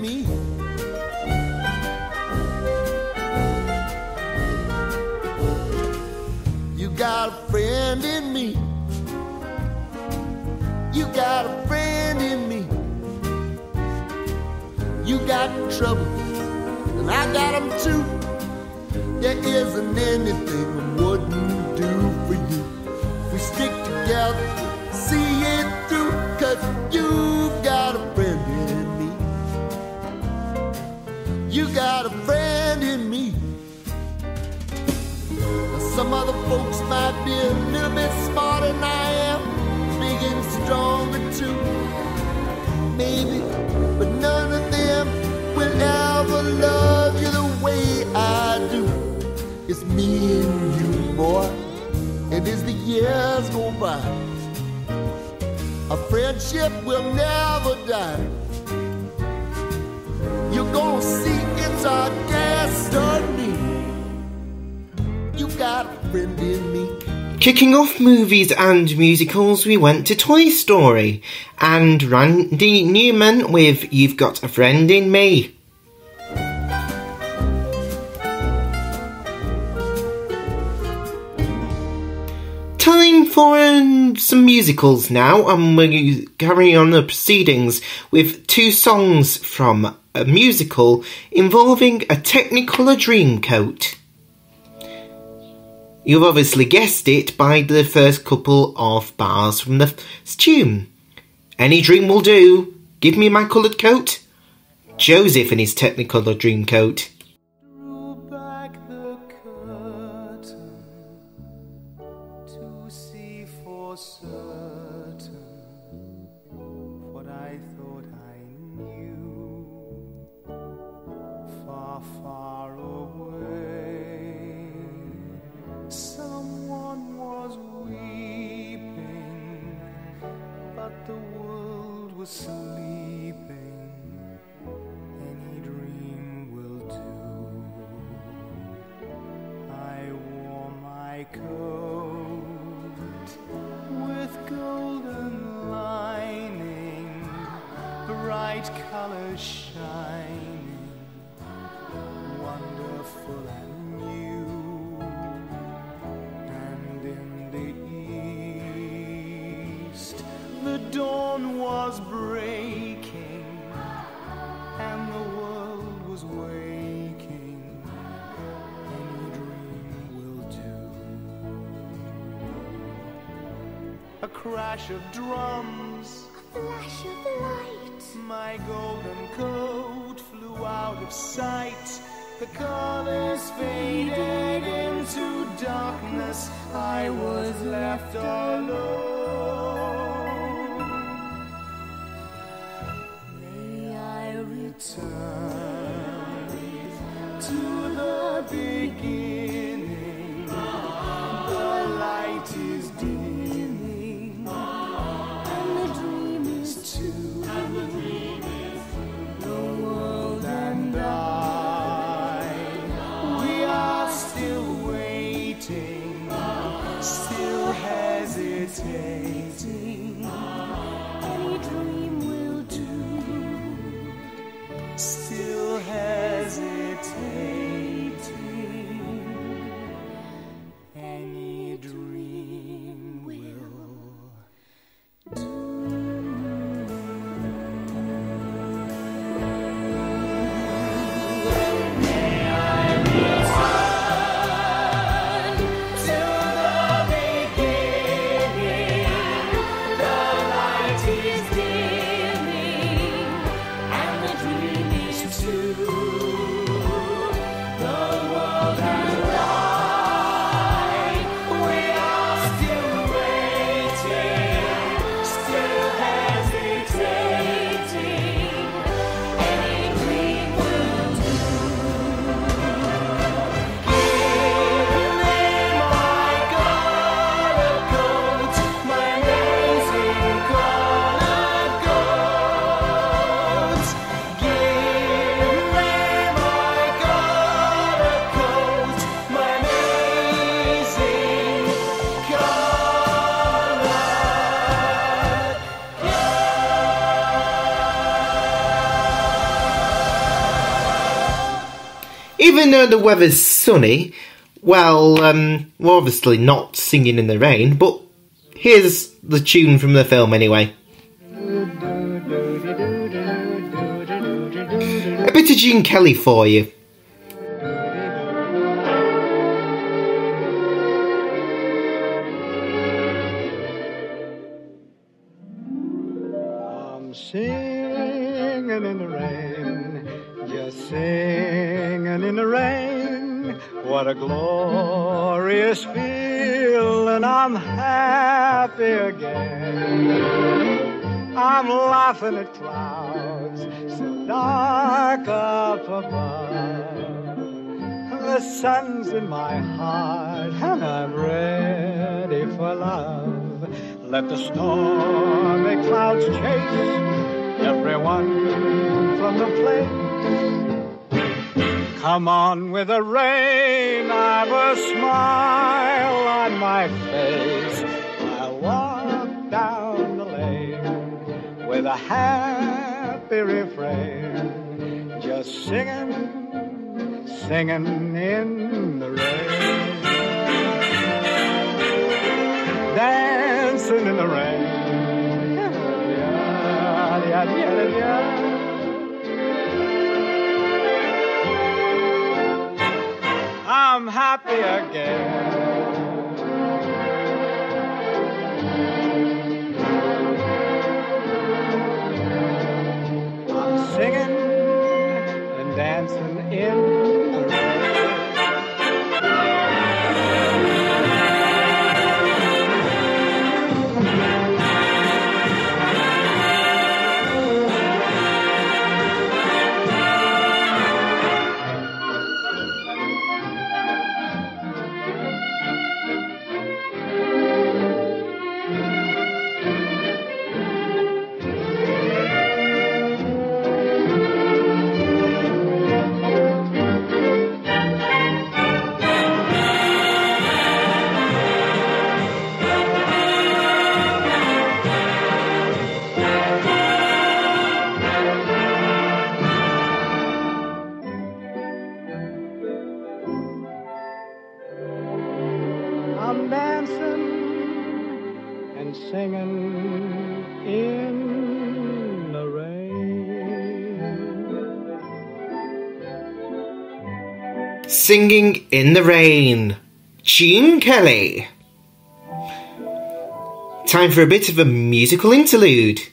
me. Got trouble, and I got them too. There isn't anything I wouldn't do for you. We stick together, see it through, cause you've got a friend in me. You got a friend in me. Now, some other folks might be a little bit smarter than I am, big and stronger too. Maybe, It's me and you, boy. And as the years go by, a friendship will never die. You're gonna see it's our. You got a friend in me. Kicking off movies and musicals, we went to Toy Story and Randy Newman with You've Got a Friend in Me. Some musicals now, and we're carrying on the proceedings with two songs from a musical involving a Technicolor Dreamcoat. You've obviously guessed it by the first couple of bars from the tune. Any dream will do. Give me my coloured coat. Joseph in his Technicolor Dreamcoat. For certain what I thought I knew. Far, far away, someone was weeping, but the world was sleeping. Bright colors shining, wonderful and new. And in the east, the dawn was breaking, and the world was waking. Any dream will do. A crash of drums, a Flash of light, my golden coat flew out of sight. The colors faded into darkness. I was left alone. May I return to the beginning. Even though the weather's sunny, well, um, we're obviously not singing in the rain, but here's the tune from the film anyway. A bit of Gene Kelly for you. Glorious feeling! I'm happy again. I'm laughing at clouds so dark up above. The sun's in my heart and I'm ready for love. Let the stormy clouds chase everyone from the place. Come on with the rain, I've a smile on my face. I'll walk down the lane with a happy refrain, just singing, singing in the rain dancing in the rain. I'm happy again. Dancing and singing in the rain. Singing in the Rain. Gene Kelly. Time for a bit of a musical interlude.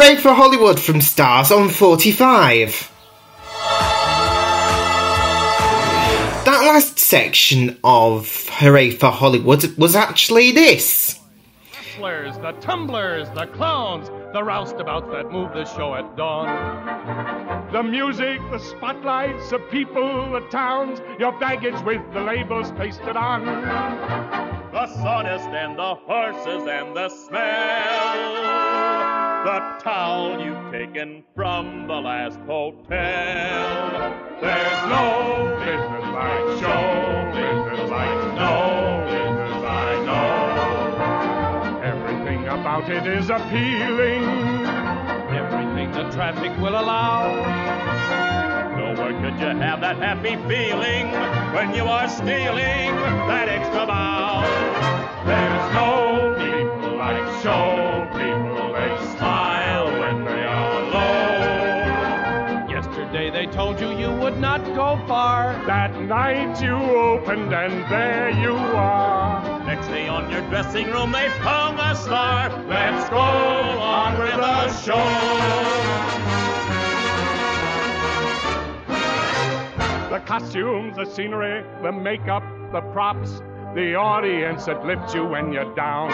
Hooray for Hollywood from Stars on 45. That last section of Hooray for Hollywood was actually this. wrestlers, the tumblers, the clowns, the roustabouts that move the show at dawn. The music, the spotlights, the people, the towns, your baggage with the labels pasted on. The sawdust and the horses and the smell. The towel you've taken from the last hotel. There's no business like show business like no business I know. Everything about it is appealing. Everything the traffic will allow. Nowhere could you have that happy feeling when you are stealing that extra bow. There's no people like show told you you would not go far. That night you opened and there you are. Next day on your dressing room they've hung a star. Let's go on with the show. The costumes, the scenery, the makeup, the props, the audience that lifts you when you're down.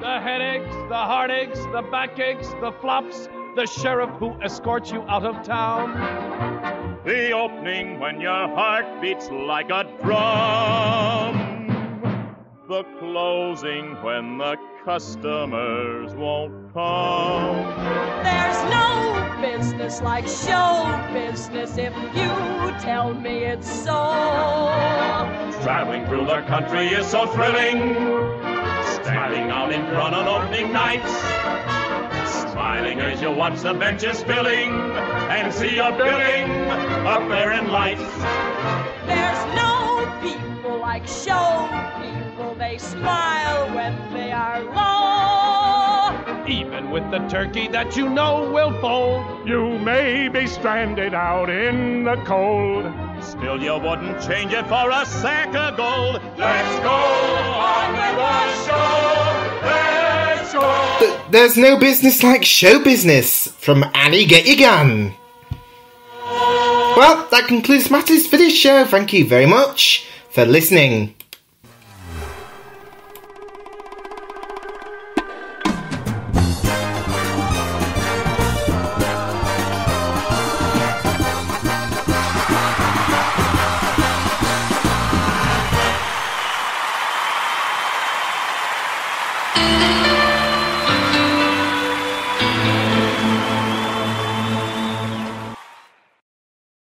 The headaches, the heartaches, the backaches, the flops, the sheriff who escorts you out of town. The opening when your heart beats like a drum. The closing when the customers won't come. There's no business like show business if you tell me it's so. Traveling through the country is so thrilling. Standing out in front on opening nights. Smiling as you watch the benches filling and see your billing up there in lights. There's no people like show people. They smile when they are low. Even with the turkey that you know will fold. You may be stranded out in the cold. Still, you wouldn't change it for a sack of gold. Let's go on with the show. There's no business like show business from Annie Get Your Gun. Well, that concludes matters for this show. Thank you very much for listening.